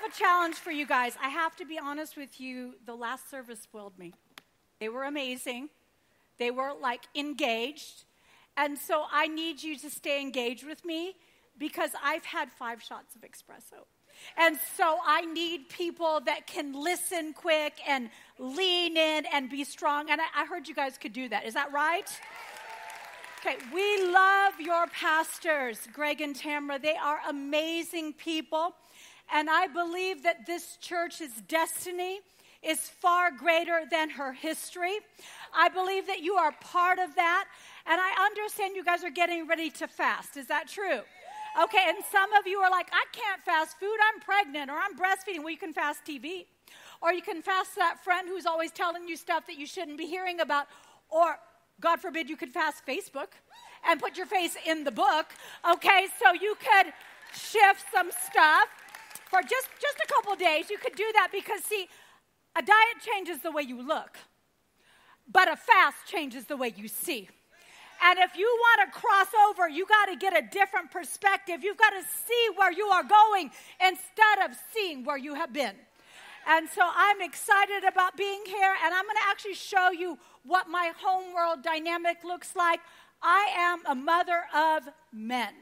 have a challenge for you guys. I have to be honest with you. The last service spoiled me. They were amazing, they were like engaged. And so I need you to stay engaged with me because I've had five shots of espresso. And so I need people that can listen quick and lean in and be strong. And I, I heard you guys could do that. Is that right? Okay, we love your pastors, Greg and Tamra. They are amazing people. And I believe that this church's destiny is far greater than her history. I believe that you are part of that. And I understand you guys are getting ready to fast. Is that true? Okay, and some of you are like, I can't fast food, I'm pregnant, or I'm breastfeeding. Well, you can fast TV. Or you can fast that friend who's always telling you stuff that you shouldn't be hearing about. Or, God forbid, you could fast Facebook and put your face in the book. Okay, so you could shift some stuff for just, just a couple days. You could do that because, see, a diet changes the way you look, but a fast changes the way you see. And if you want to cross over, you got to get a different perspective. You've got to see where you are going instead of seeing where you have been. And so I'm excited about being here, and I'm going to actually show you what my home world dynamic looks like. I am a mother of men.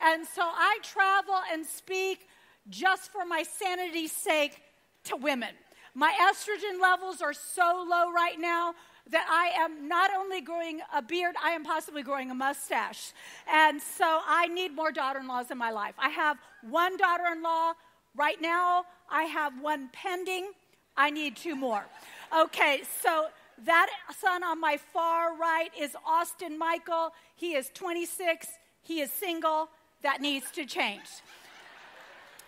And so I travel and speak just for my sanity's sake to women. My estrogen levels are so low right now that I am not only growing a beard, I am possibly growing a mustache. And so I need more daughter in laws in my life. I have one daughter in law right now, I have one pending. I need two more. Okay, so that son on my far right is Austin Michael. He is 26, he is single. That needs to change.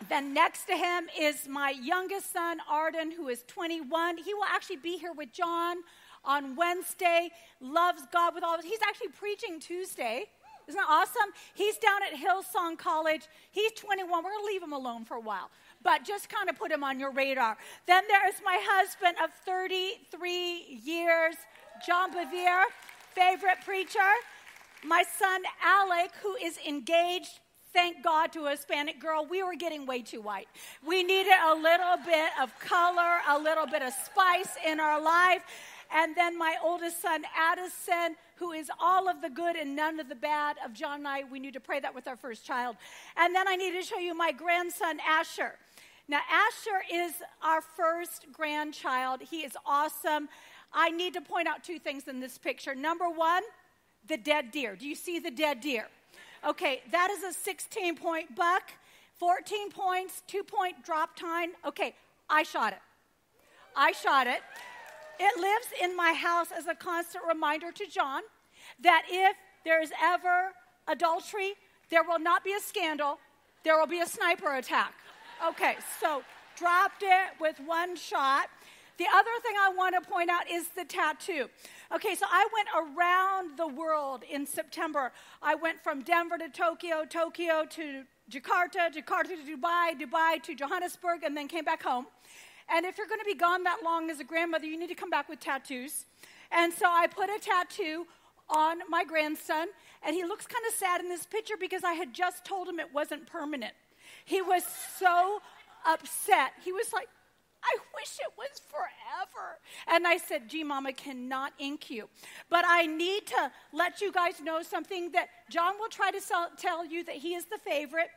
Then next to him is my youngest son, Arden, who is 21. He will actually be here with John on Wednesday, loves God with all of it. He's actually preaching Tuesday. Isn't that awesome? He's down at Hillsong College. He's 21. We're going to leave him alone for a while, but just kind of put him on your radar. Then there's my husband of 33 years, John Bevere, favorite preacher. My son, Alec, who is engaged thank God to a Hispanic girl, we were getting way too white. We needed a little bit of color, a little bit of spice in our life. And then my oldest son, Addison, who is all of the good and none of the bad of John and I. We need to pray that with our first child. And then I need to show you my grandson, Asher. Now, Asher is our first grandchild. He is awesome. I need to point out two things in this picture. Number one, the dead deer. Do you see the dead deer? Okay, that is a 16 point buck, 14 points, two point drop tine. Okay, I shot it. I shot it. It lives in my house as a constant reminder to John that if there is ever adultery, there will not be a scandal, there will be a sniper attack. Okay, so dropped it with one shot. The other thing I want to point out is the tattoo. Okay, so I went around the world in September. I went from Denver to Tokyo, Tokyo to Jakarta, Jakarta to Dubai, Dubai to Johannesburg, and then came back home. And if you're going to be gone that long as a grandmother, you need to come back with tattoos. And so I put a tattoo on my grandson, and he looks kind of sad in this picture because I had just told him it wasn't permanent. He was so upset. He was like, I wish it was forever. And I said, G Mama cannot ink you. But I need to let you guys know something that John will try to sell, tell you that he is the favorite.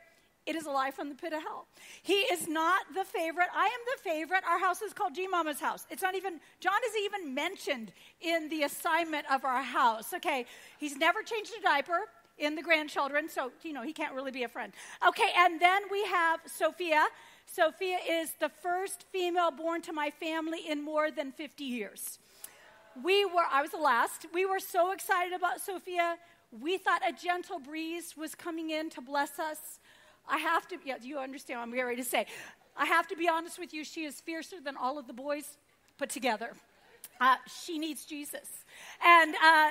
It is a lie from the pit of hell. He is not the favorite. I am the favorite. Our house is called G Mama's house. It's not even, John is even mentioned in the assignment of our house. Okay, he's never changed a diaper in the grandchildren, so, you know, he can't really be a friend. Okay, and then we have Sophia. Sophia is the first female born to my family in more than 50 years. We were, I was the last. We were so excited about Sophia. We thought a gentle breeze was coming in to bless us. I have to, yeah, you understand what I'm getting ready to say. I have to be honest with you, she is fiercer than all of the boys put together. Uh, she needs Jesus. And, uh,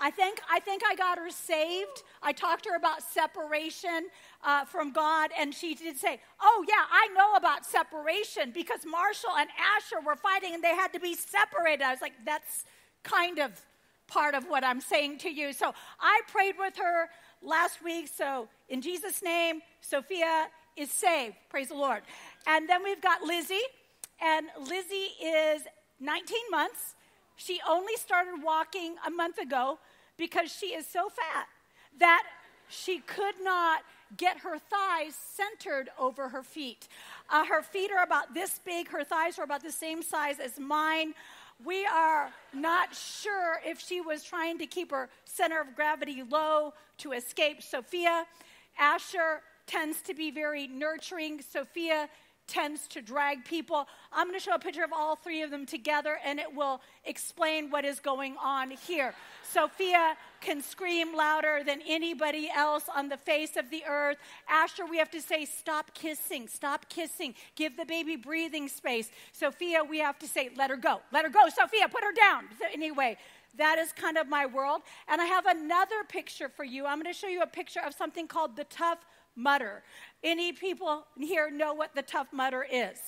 I think, I think I got her saved. I talked to her about separation uh, from God, and she did say, Oh, yeah, I know about separation because Marshall and Asher were fighting and they had to be separated. I was like, That's kind of part of what I'm saying to you. So I prayed with her last week. So, in Jesus' name, Sophia is saved. Praise the Lord. And then we've got Lizzie, and Lizzie is 19 months. She only started walking a month ago because she is so fat that she could not get her thighs centered over her feet. Uh, her feet are about this big, her thighs are about the same size as mine. We are not sure if she was trying to keep her center of gravity low to escape Sophia. Asher tends to be very nurturing. Sophia tends to drag people. I'm going to show a picture of all three of them together and it will explain what is going on here. Sophia can scream louder than anybody else on the face of the earth. Asher, we have to say, stop kissing, stop kissing, give the baby breathing space. Sophia, we have to say, let her go, let her go. Sophia, put her down. So anyway, that is kind of my world. And I have another picture for you. I'm going to show you a picture of something called the Tough Mudder. Any people here know what the Tough Mudder is?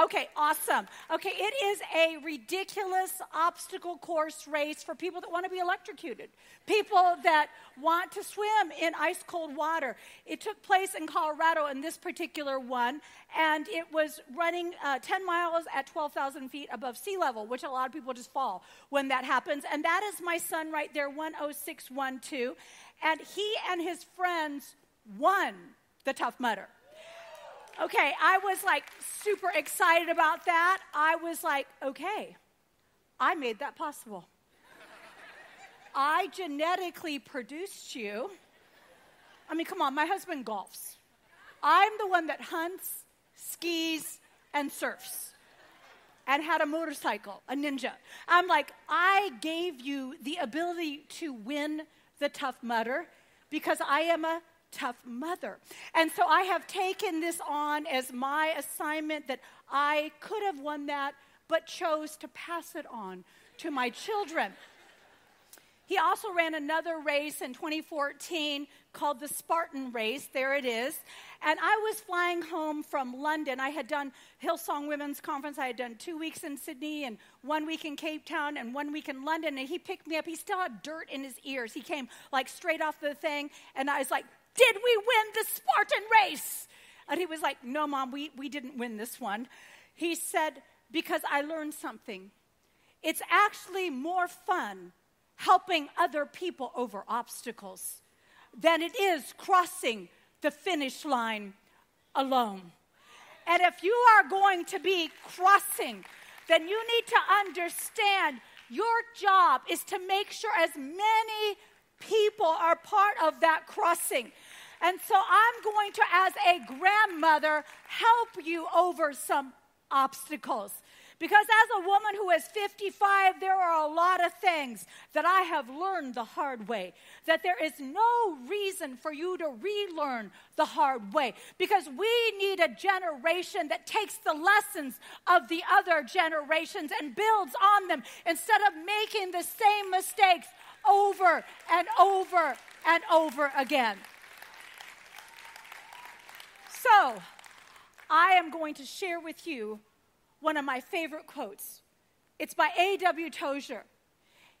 Okay, awesome. Okay, it is a ridiculous obstacle course race for people that want to be electrocuted, people that want to swim in ice cold water. It took place in Colorado in this particular one, and it was running uh, 10 miles at 12,000 feet above sea level, which a lot of people just fall when that happens. And that is my son right there, 10612. And he and his friends won the Tough Mudder. Okay, I was like super excited about that. I was like, okay, I made that possible. I genetically produced you. I mean, come on, my husband golfs. I'm the one that hunts, skis, and surfs, and had a motorcycle, a ninja. I'm like, I gave you the ability to win the tough mudder because I am a tough mother. And so I have taken this on as my assignment that I could have won that, but chose to pass it on to my children. He also ran another race in 2014 called the Spartan Race. There it is. And I was flying home from London. I had done Hillsong Women's Conference. I had done two weeks in Sydney and one week in Cape Town and one week in London. And he picked me up. He still had dirt in his ears. He came like straight off the thing. And I was like, did we win the Spartan race? And he was like, No, mom, we, we didn't win this one. He said, Because I learned something. It's actually more fun helping other people over obstacles than it is crossing the finish line alone. And if you are going to be crossing, then you need to understand your job is to make sure as many people are part of that crossing. And so I'm going to, as a grandmother, help you over some obstacles. Because as a woman who is 55, there are a lot of things that I have learned the hard way. That there is no reason for you to relearn the hard way. Because we need a generation that takes the lessons of the other generations and builds on them instead of making the same mistakes over and over and over again. So, I am going to share with you one of my favorite quotes. It's by A.W. Tozer.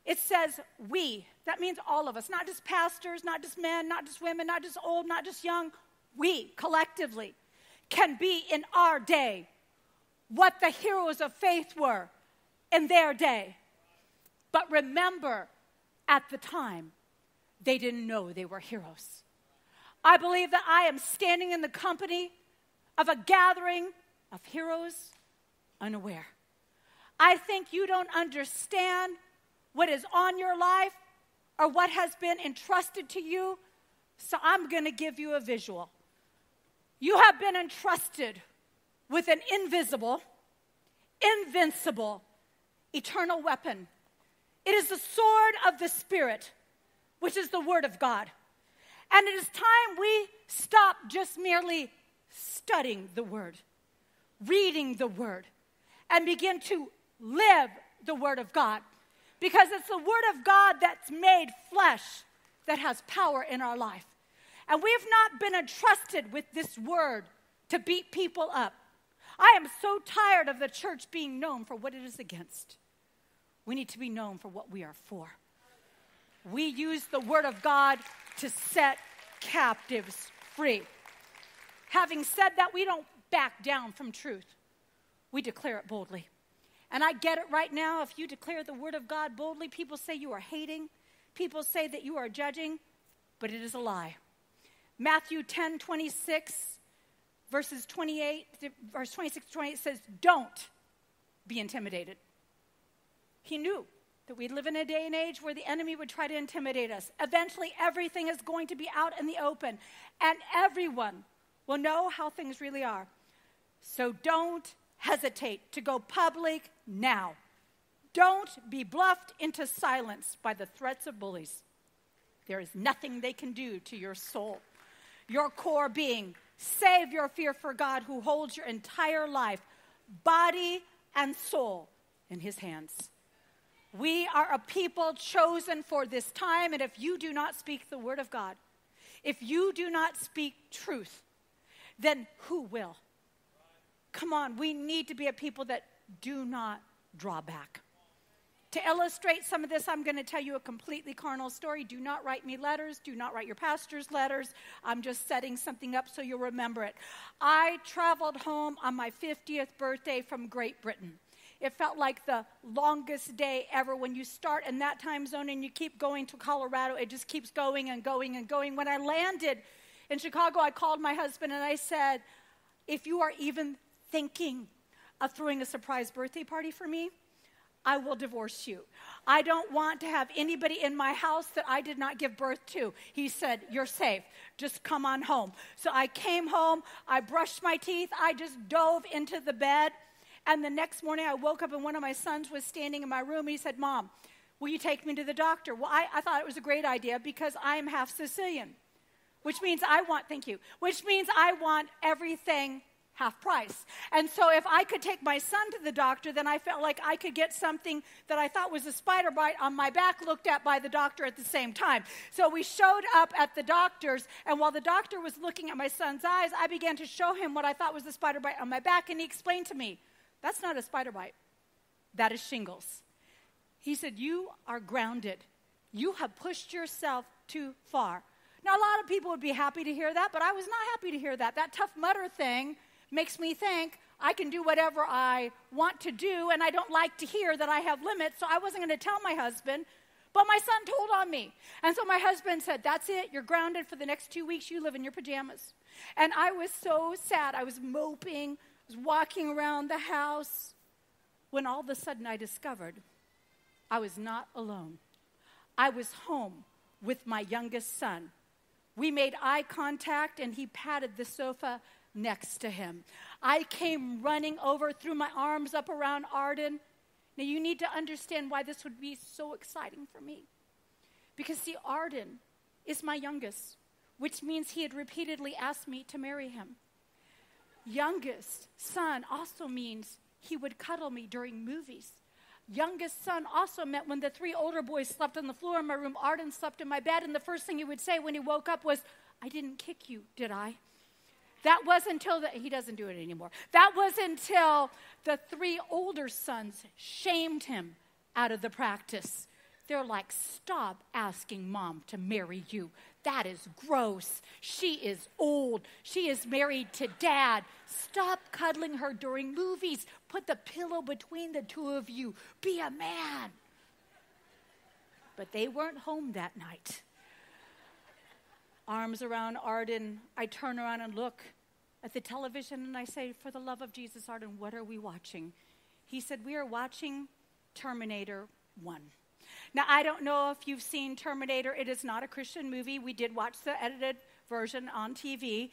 It says, We, that means all of us, not just pastors, not just men, not just women, not just old, not just young, we collectively can be in our day what the heroes of faith were in their day. But remember, at the time, they didn't know they were heroes. I believe that I am standing in the company of a gathering of heroes unaware. I think you don't understand what is on your life or what has been entrusted to you, so I'm going to give you a visual. You have been entrusted with an invisible, invincible, eternal weapon it is the sword of the Spirit, which is the Word of God. And it is time we stop just merely studying the Word, reading the Word, and begin to live the Word of God. Because it's the Word of God that's made flesh that has power in our life. And we have not been entrusted with this Word to beat people up. I am so tired of the church being known for what it is against. We need to be known for what we are for. We use the Word of God to set captives free. Having said that, we don't back down from truth, we declare it boldly. And I get it right now. If you declare the word of God boldly, people say you are hating, people say that you are judging, but it is a lie. Matthew 10 26, verses 28, verse 26 28 says, Don't be intimidated. He knew that we live in a day and age where the enemy would try to intimidate us. Eventually, everything is going to be out in the open, and everyone will know how things really are. So don't hesitate to go public now. Don't be bluffed into silence by the threats of bullies. There is nothing they can do to your soul, your core being. Save your fear for God who holds your entire life, body and soul, in his hands. We are a people chosen for this time, and if you do not speak the word of God, if you do not speak truth, then who will? Come on, we need to be a people that do not draw back. To illustrate some of this, I'm going to tell you a completely carnal story. Do not write me letters. Do not write your pastor's letters. I'm just setting something up so you'll remember it. I traveled home on my 50th birthday from Great Britain. It felt like the longest day ever when you start in that time zone and you keep going to Colorado. It just keeps going and going and going. When I landed in Chicago, I called my husband and I said, If you are even thinking of throwing a surprise birthday party for me, I will divorce you. I don't want to have anybody in my house that I did not give birth to. He said, You're safe. Just come on home. So I came home. I brushed my teeth. I just dove into the bed. And the next morning, I woke up and one of my sons was standing in my room. He said, Mom, will you take me to the doctor? Well, I, I thought it was a great idea because I am half Sicilian, which means I want, thank you, which means I want everything half price. And so if I could take my son to the doctor, then I felt like I could get something that I thought was a spider bite on my back looked at by the doctor at the same time. So we showed up at the doctor's, and while the doctor was looking at my son's eyes, I began to show him what I thought was a spider bite on my back, and he explained to me, that's not a spider bite. That is shingles. He said, You are grounded. You have pushed yourself too far. Now, a lot of people would be happy to hear that, but I was not happy to hear that. That Tough Mudder thing makes me think I can do whatever I want to do, and I don't like to hear that I have limits, so I wasn't going to tell my husband. But my son told on me. And so my husband said, That's it. You're grounded for the next two weeks. You live in your pajamas. And I was so sad. I was moping was walking around the house when all of a sudden I discovered I was not alone. I was home with my youngest son. We made eye contact and he patted the sofa next to him. I came running over, threw my arms up around Arden. Now, you need to understand why this would be so exciting for me. Because, see, Arden is my youngest, which means he had repeatedly asked me to marry him youngest son also means he would cuddle me during movies. Youngest son also meant when the three older boys slept on the floor in my room, Arden slept in my bed, and the first thing he would say when he woke up was, I didn't kick you, did I? That was until the, he doesn't do it anymore. That was until the three older sons shamed him out of the practice. They're like, stop asking mom to marry you. That is gross. She is old. She is married to dad. Stop cuddling her during movies. Put the pillow between the two of you. Be a man. But they weren't home that night. Arms around Arden, I turn around and look at the television and I say, For the love of Jesus, Arden, what are we watching? He said, We are watching Terminator 1. Now, I don't know if you've seen Terminator. It is not a Christian movie. We did watch the edited version on TV,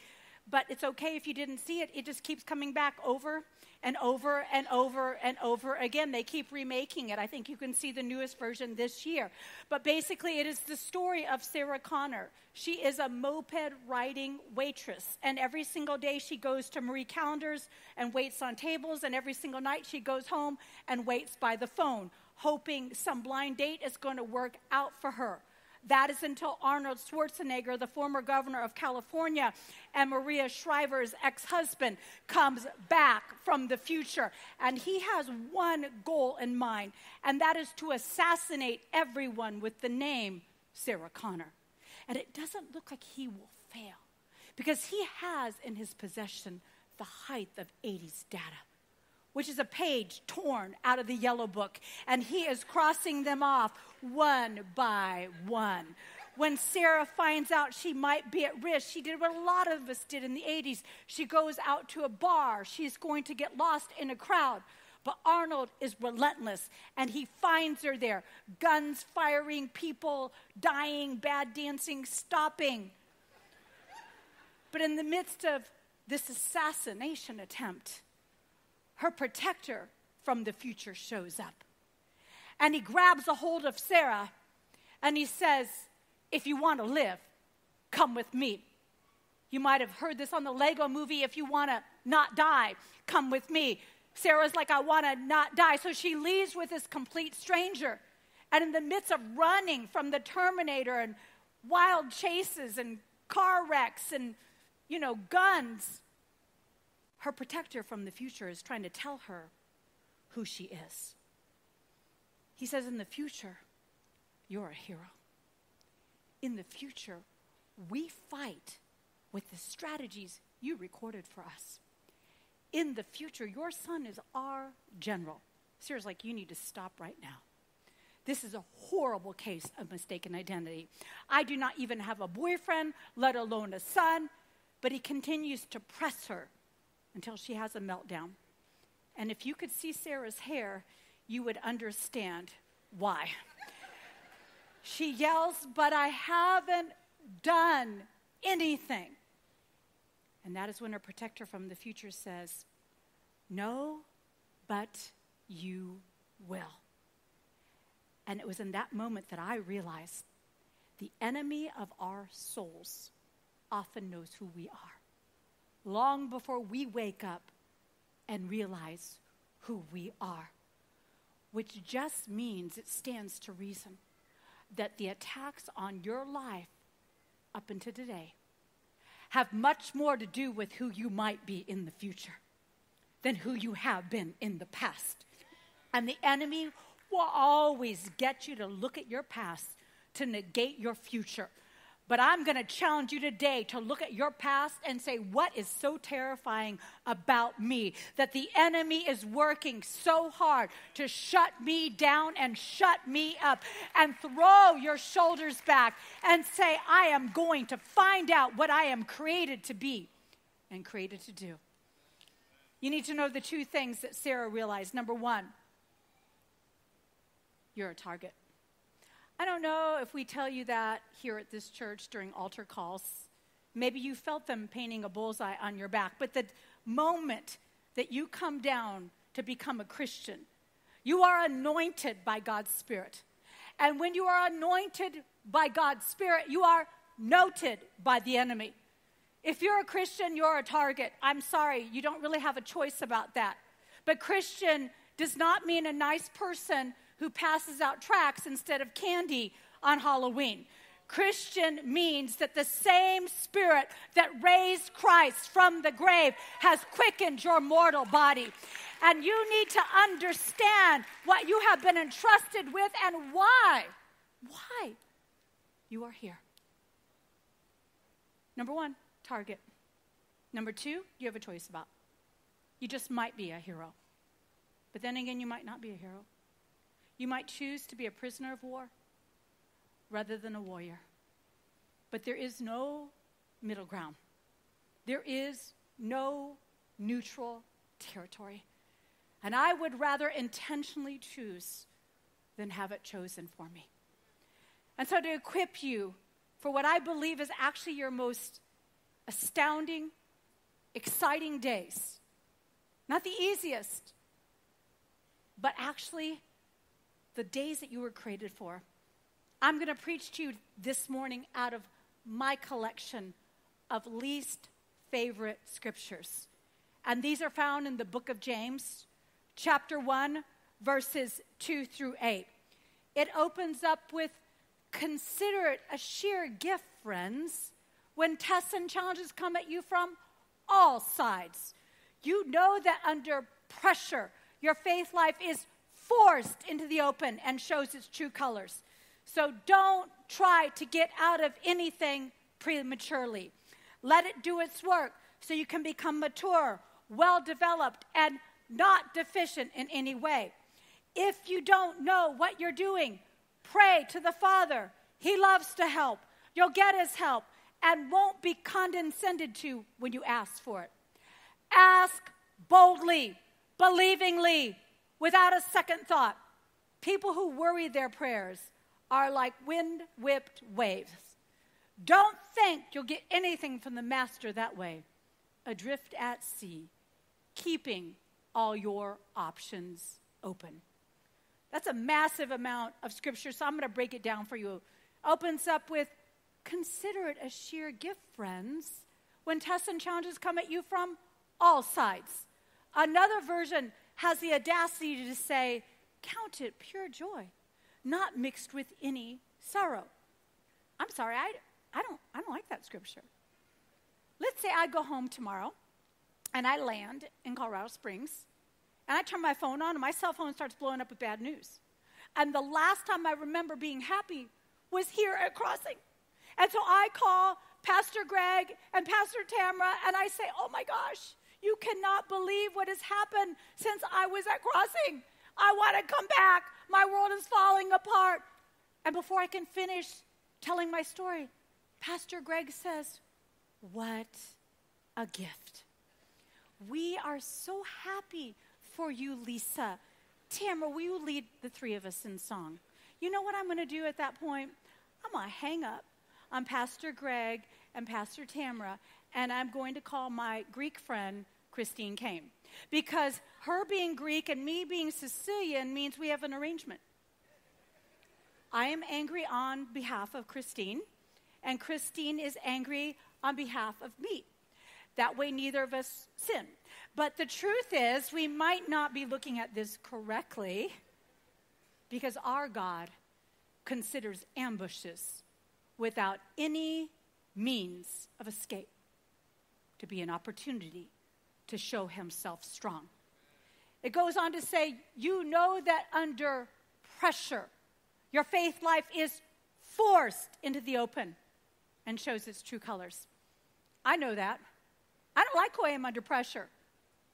but it's okay if you didn't see it. It just keeps coming back over and over and over and over again. They keep remaking it. I think you can see the newest version this year. But basically, it is the story of Sarah Connor. She is a moped riding waitress, and every single day she goes to Marie Callender's and waits on tables, and every single night she goes home and waits by the phone hoping some blind date is going to work out for her. That is until Arnold Schwarzenegger, the former governor of California, and Maria Shriver's ex husband, comes back from the future. And he has one goal in mind, and that is to assassinate everyone with the name Sarah Connor. And it doesn't look like he will fail because he has in his possession the height of 80s data, which is a page torn out of the yellow book, and he is crossing them off one by one. When Sarah finds out she might be at risk, she did what a lot of us did in the 80s. She goes out to a bar. She's going to get lost in a crowd. But Arnold is relentless and he finds her there. Guns firing, people dying, bad dancing, stopping. But in the midst of this assassination attempt, her protector from the future shows up. And he grabs a hold of Sarah and he says, If you want to live, come with me. You might have heard this on the Lego movie. If you want to not die, come with me. Sarah's like, I want to not die. So she leaves with this complete stranger. And in the midst of running from the Terminator and wild chases and car wrecks and, you know, guns, her protector from the future is trying to tell her who she is. He says, In the future, you're a hero. In the future, we fight with the strategies you recorded for us in the future, your son is our general. Sarah's like, you need to stop right now. This is a horrible case of mistaken identity. I do not even have a boyfriend, let alone a son, but he continues to press her until she has a meltdown. And if you could see Sarah's hair, you would understand why. she yells, But I haven't done anything. And that is when her protector from the future says, No, but you will. And it was in that moment that I realized the enemy of our souls often knows who we are, long before we wake up and realize who we are, which just means it stands to reason that the attacks on your life up until today have much more to do with who you might be in the future than who you have been in the past. And the enemy will always get you to look at your past to negate your future. But I'm going to challenge you today to look at your past and say, what is so terrifying about me? That the enemy is working so hard to shut me down and shut me up and throw your shoulders back and say, I am going to find out what I am created to be and created to do. You need to know the two things that Sarah realized. Number one, you're a target. I don't know if we tell you that here at this church during altar calls. Maybe you felt them painting a bullseye on your back, but the moment that you come down to become a Christian, you are anointed by God's Spirit. And when you are anointed by God's Spirit, you are noted by the enemy. If you're a Christian, you're a target. I'm sorry, you don't really have a choice about that. But Christian does not mean a nice person who passes out tracts instead of candy on Halloween. Christian means that the same spirit that raised Christ from the grave has quickened your mortal body. And you need to understand what you have been entrusted with and why. Why you are here. Number one, target. Number two, you have a choice about. You just might be a hero. But then again, you might not be a hero. You might choose to be a prisoner of war rather than a warrior. But there is no middle ground, there is no neutral territory. And I would rather intentionally choose than have it chosen for me. And so, to equip you for what I believe is actually your most astounding, exciting days, not the easiest, but actually the days that you were created for. I'm going to preach to you this morning out of my collection of least favorite scriptures. And these are found in the book of James, chapter 1, verses 2 through 8. It opens up with Consider it a sheer gift, friends, when tests and challenges come at you from all sides. You know that under pressure, your faith life is forced into the open and shows its true colors. So don't try to get out of anything prematurely. Let it do its work so you can become mature, well developed, and not deficient in any way. If you don't know what you're doing, pray to the Father. He loves to help. You'll get his help and won't be condescended to when you ask for it. Ask boldly, believingly, without a second thought. People who worry their prayers are like wind whipped waves. Don't think you'll get anything from the Master that way. Adrift at sea, keeping all your options open. That's a massive amount of scripture, so I'm going to break it down for you. Opens up with consider it a sheer gift, friends, when tests and challenges come at you from all sides. Another version has the audacity to say, count it pure joy, not mixed with any sorrow. I'm sorry, I, I, don't, I don't like that scripture. Let's say I go home tomorrow and I land in Colorado Springs and I turn my phone on and my cell phone starts blowing up with bad news. And the last time I remember being happy was here at Crossing. And so I call Pastor Greg and Pastor Tamara and I say, Oh my gosh, you cannot believe what has happened since I was at Crossing. I want to come back. My world is falling apart. And before I can finish telling my story, Pastor Greg says, What a gift. We are so happy for you, Lisa. Tamara, will you lead the three of us in song? You know what I'm going to do at that point? I'm going to hang up on Pastor Greg and Pastor Tamara, and I'm going to call my Greek friend, Christine Caine. Because her being Greek and me being Sicilian means we have an arrangement. I am angry on behalf of Christine, and Christine is angry on behalf of me. That way, neither of us sin. But the truth is, we might not be looking at this correctly because our God considers ambushes without any means of escape to be an opportunity to show himself strong. It goes on to say, You know that under pressure, your faith life is forced into the open and shows its true colors. I know that. I don't like who I am under pressure.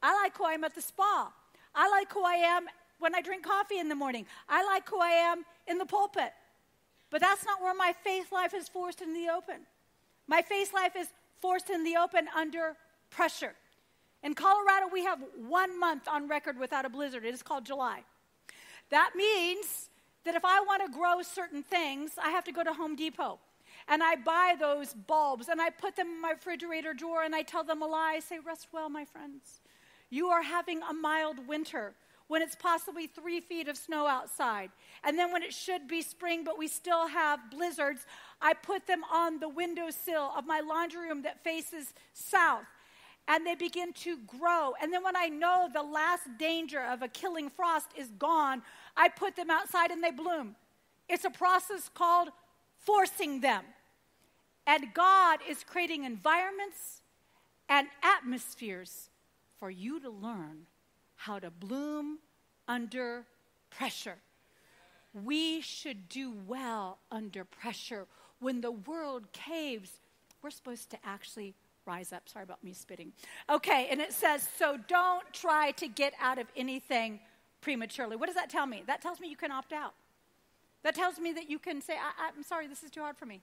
I like who I am at the spa. I like who I am when I drink coffee in the morning. I like who I am in the pulpit. But that's not where my faith life is forced into the open. My faith life is forced in the open under pressure. In Colorado, we have one month on record without a blizzard. It is called July. That means that if I want to grow certain things, I have to go to Home Depot. And I buy those bulbs and I put them in my refrigerator drawer and I tell them a lie. I say, Rest well, my friends. You are having a mild winter when it's possibly three feet of snow outside. And then when it should be spring, but we still have blizzards, I put them on the windowsill of my laundry room that faces south and they begin to grow. And then when I know the last danger of a killing frost is gone, I put them outside and they bloom. It's a process called forcing them. And God is creating environments and atmospheres for you to learn how to bloom under pressure. We should do well under pressure. When the world caves, we're supposed to actually rise up. Sorry about me spitting. Okay, and it says, so don't try to get out of anything prematurely. What does that tell me? That tells me you can opt out. That tells me that you can say, I, am sorry, this is too hard for me.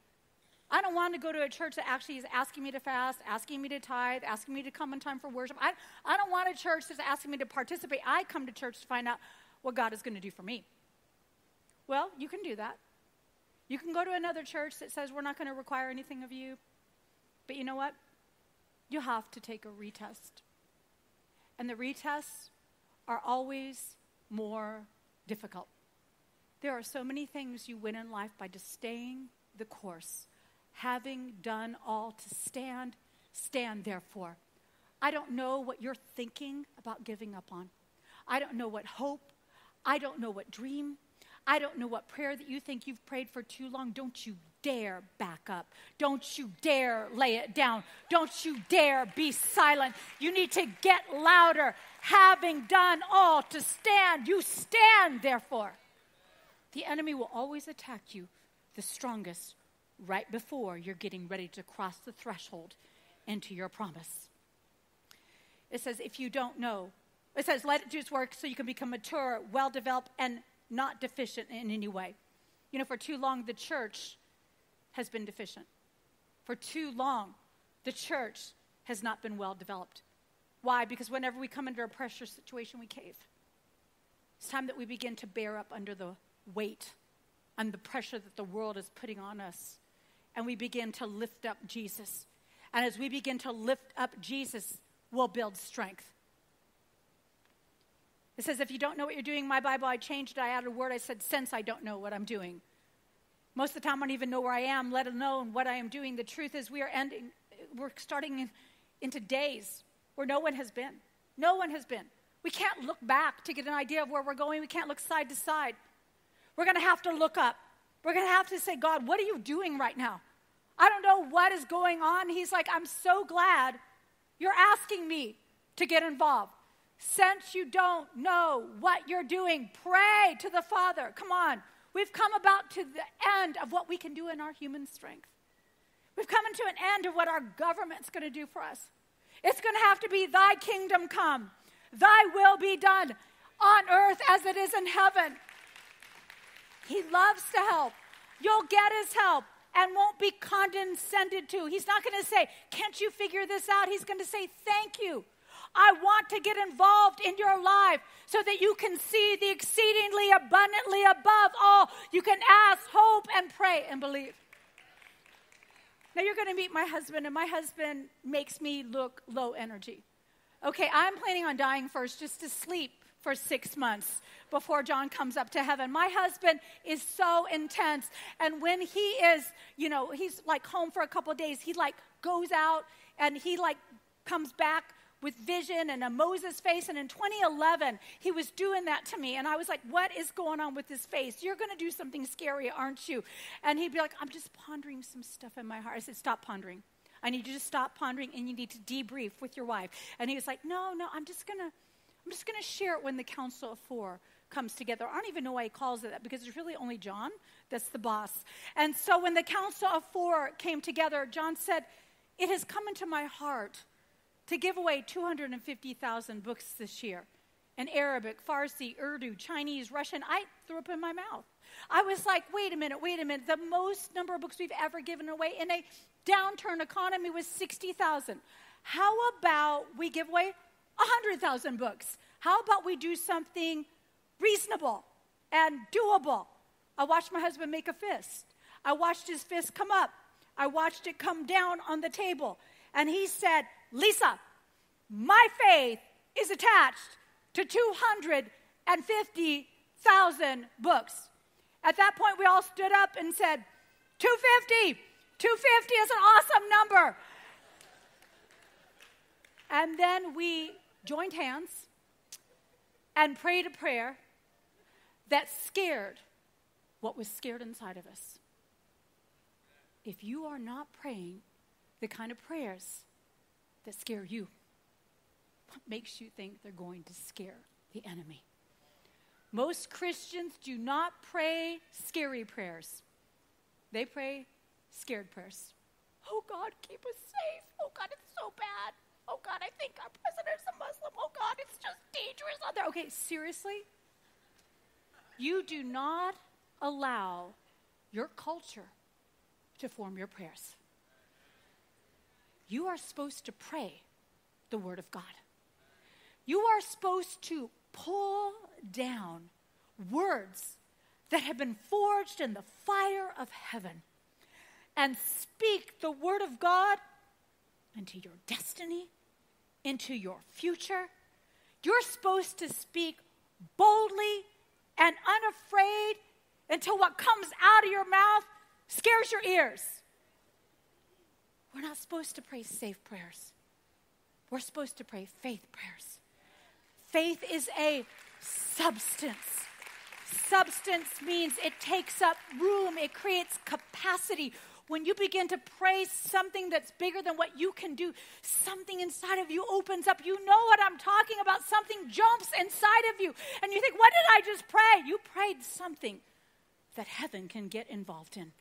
I don't want to go to a church that actually is asking me to fast, asking me to tithe, asking me to come on time for worship. I, I don't want a church that's asking me to participate. I come to church to find out what God is going to do for me. Well, you can do that. You can go to another church that says we're not going to require anything of you. But you know what? you have to take a retest. And the retests are always more difficult. There are so many things you win in life by just staying the course. Having done all to stand, stand therefore. I don't know what you're thinking about giving up on. I don't know what hope, I don't know what dream, I don't know what prayer that you think you've prayed for too long. Don't you dare back up. Don't you dare lay it down. Don't you dare be silent. You need to get louder. Having done all to stand, you stand, therefore. The enemy will always attack you, the strongest, right before you're getting ready to cross the threshold into your promise. It says, if you don't know, it says, let it do its work so you can become mature, well developed, and not deficient in any way. You know, for too long, the church has been deficient. For too long, the church has not been well developed. Why? Because whenever we come under a pressure situation, we cave. It's time that we begin to bear up under the weight and the pressure that the world is putting on us. And we begin to lift up Jesus. And as we begin to lift up Jesus, we'll build strength. It says, if you don't know what you're doing, my Bible, I changed it. I added a word. I said, since I don't know what I'm doing. Most of the time, I don't even know where I am, let alone what I am doing. The truth is, we are ending, we're starting in, into days where no one has been. No one has been. We can't look back to get an idea of where we're going. We can't look side to side. We're going to have to look up. We're going to have to say, God, what are you doing right now? I don't know what is going on. He's like, I'm so glad you're asking me to get involved. Since you don't know what you're doing, pray to the Father. Come on. We've come about to the end of what we can do in our human strength. We've come into an end of what our government's going to do for us. It's going to have to be thy kingdom come, thy will be done on earth as it is in heaven. He loves to help. You'll get his help and won't be condescended to. He's not going to say, Can't you figure this out? He's going to say, Thank you. I want to get involved in your life so that you can see the exceedingly abundantly above all you can ask, hope, and pray and believe. Now you're going to meet my husband, and my husband makes me look low energy. Okay, I'm planning on dying first just to sleep for six months before John comes up to heaven. My husband is so intense. And when he is, you know, he's like home for a couple days, he like goes out and he like comes back with vision and a Moses face. And in 2011, he was doing that to me. And I was like, What is going on with this face? You're going to do something scary, aren't you? And he'd be like, I'm just pondering some stuff in my heart. I said, Stop pondering. I need you to stop pondering and you need to debrief with your wife. And he was like, No, no, I'm just going to. I'm just going to share it when the Council of Four comes together. I don't even know why he calls it that because it's really only John that's the boss. And so when the Council of Four came together, John said, It has come into my heart to give away 250,000 books this year in Arabic, Farsi, Urdu, Chinese, Russian. I threw up in my mouth. I was like, wait a minute, wait a minute. The most number of books we've ever given away in a downturn economy was 60,000. How about we give away 100,000 books? How about we do something reasonable and doable? I watched my husband make a fist. I watched his fist come up. I watched it come down on the table. And he said, Lisa, my faith is attached to 250,000 books. At that point, we all stood up and said, 250. 250 is an awesome number. And then we joined hands and prayed a prayer that scared what was scared inside of us. If you are not praying the kind of prayers that scare you? What makes you think they're going to scare the enemy? Most Christians do not pray scary prayers, they pray scared prayers. Oh God, keep us safe. Oh God, it's so bad. Oh God, I think our president is a Muslim. Oh God, it's just dangerous out there. Okay, seriously? You do not allow your culture to form your prayers. You are supposed to pray the Word of God. You are supposed to pull down words that have been forged in the fire of heaven and speak the Word of God into your destiny, into your future. You're supposed to speak boldly and unafraid until what comes out of your mouth scares your ears. We're not supposed to pray safe prayers. We're supposed to pray faith prayers. Faith is a substance. Substance means it takes up room, it creates capacity. When you begin to pray something that's bigger than what you can do, something inside of you opens up. You know what I'm talking about. Something jumps inside of you. And you think, what did I just pray? You prayed something that heaven can get involved in.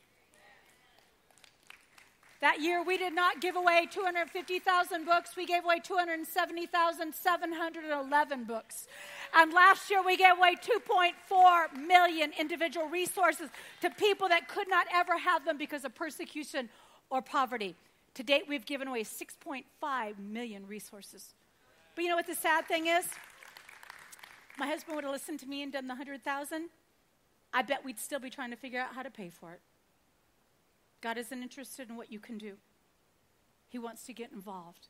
That year, we did not give away 250,000 books. We gave away 270,711 books. And last year, we gave away 2.4 million individual resources to people that could not ever have them because of persecution or poverty. To date, we've given away 6.5 million resources. But you know what the sad thing is? My husband would have listened to me and done the 100,000. I bet we'd still be trying to figure out how to pay for it. God isn't interested in what you can do. He wants to get involved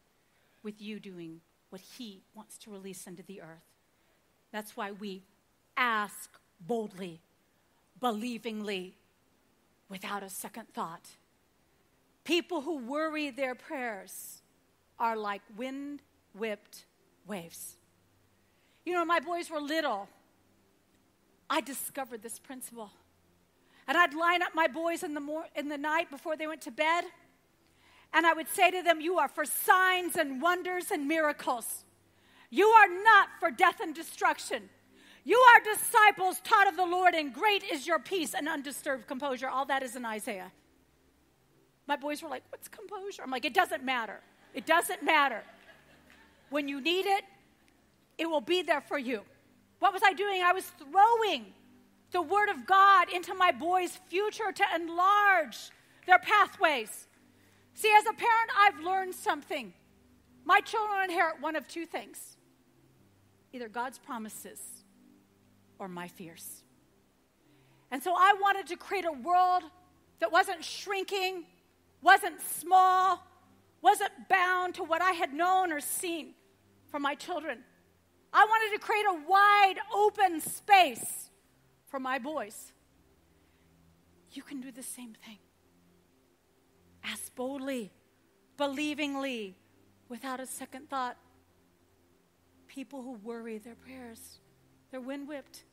with you doing what He wants to release into the earth. That's why we ask boldly, believingly, without a second thought. People who worry their prayers are like wind whipped waves. You know, my boys were little. I discovered this principle. And I'd line up my boys in the, mor- in the night before they went to bed, and I would say to them, You are for signs and wonders and miracles. You are not for death and destruction. You are disciples taught of the Lord, and great is your peace and undisturbed composure. All that is in Isaiah. My boys were like, What's composure? I'm like, It doesn't matter. It doesn't matter. When you need it, it will be there for you. What was I doing? I was throwing the Word of God into my boys' future to enlarge their pathways. See, as a parent, I've learned something. My children inherit one of two things either God's promises or my fears. And so I wanted to create a world that wasn't shrinking, wasn't small, wasn't bound to what I had known or seen for my children. I wanted to create a wide open space for my boys. You can do the same thing. Ask boldly, believingly, without a second thought. People who worry their prayers, they're wind whipped.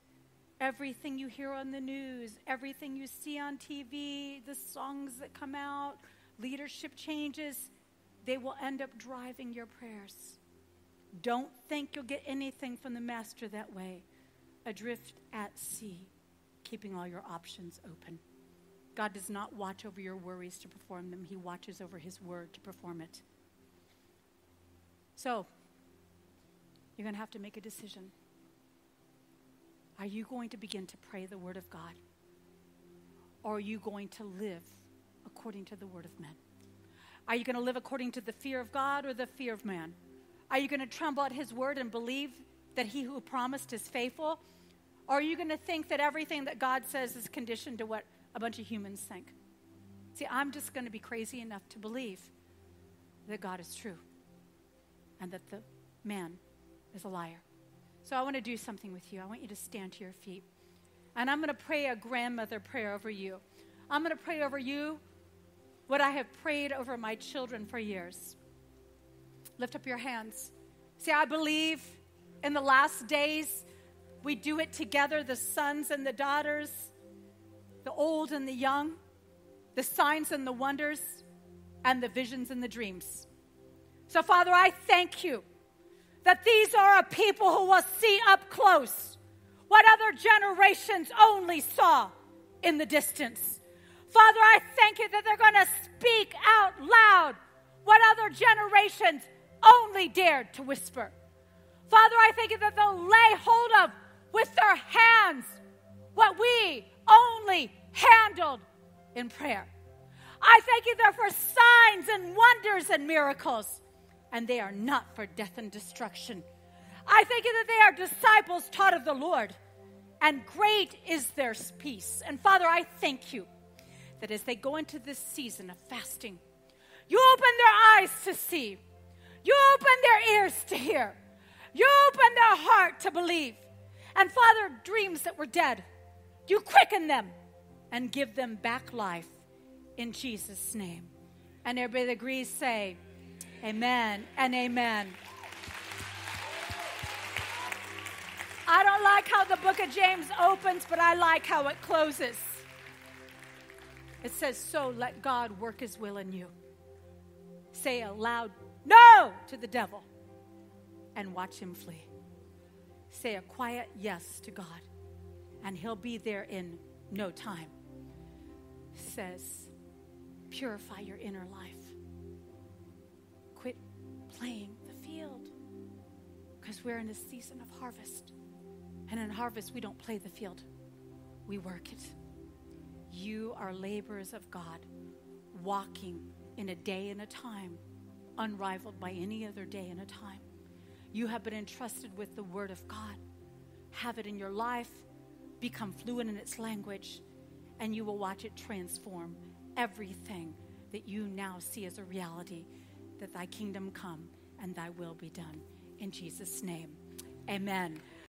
Everything you hear on the news, everything you see on TV, the songs that come out, leadership changes, they will end up driving your prayers. Don't think you'll get anything from the Master that way. Adrift at sea, keeping all your options open. God does not watch over your worries to perform them, He watches over His word to perform it. So, you're going to have to make a decision. Are you going to begin to pray the word of God? Or are you going to live according to the word of men? Are you going to live according to the fear of God or the fear of man? Are you going to tremble at his word and believe that he who promised is faithful? Or are you going to think that everything that God says is conditioned to what a bunch of humans think? See, I'm just going to be crazy enough to believe that God is true and that the man is a liar. So I want to do something with you. I want you to stand to your feet. And I'm going to pray a grandmother prayer over you. I'm going to pray over you what I have prayed over my children for years. Lift up your hands. See, I believe in the last days we do it together the sons and the daughters, the old and the young, the signs and the wonders, and the visions and the dreams. So, Father, I thank you that these are a people who will see up close what other generations only saw in the distance. Father, I thank you that they're going to speak out loud what other generations only dared to whisper. Father, I thank you that they'll lay hold of with their hands what we only handled in prayer. I thank you they're for signs and wonders and miracles, and they are not for death and destruction. I thank you that they are disciples taught of the Lord, and great is their peace. And Father, I thank you that as they go into this season of fasting, you open their eyes to see you open their ears to hear. You open their heart to believe. And Father, dreams that were dead, you quicken them and give them back life in Jesus' name. And everybody that agrees say, Amen and amen. I don't like how the book of James opens, but I like how it closes. It says, So let God work his will in you. Say a loud no to the devil and watch him flee. Say a quiet yes to God, and he'll be there in no time. Says, purify your inner life. Quit playing the field because we're in a season of harvest. And in harvest, we don't play the field, we work it. You are laborers of God, walking in a day and a time unrivaled by any other day and a time. You have been entrusted with the Word of God. Have it in your life, become fluent in its language, and you will watch it transform everything that you now see as a reality that thy kingdom come and thy will be done. In Jesus' name, amen.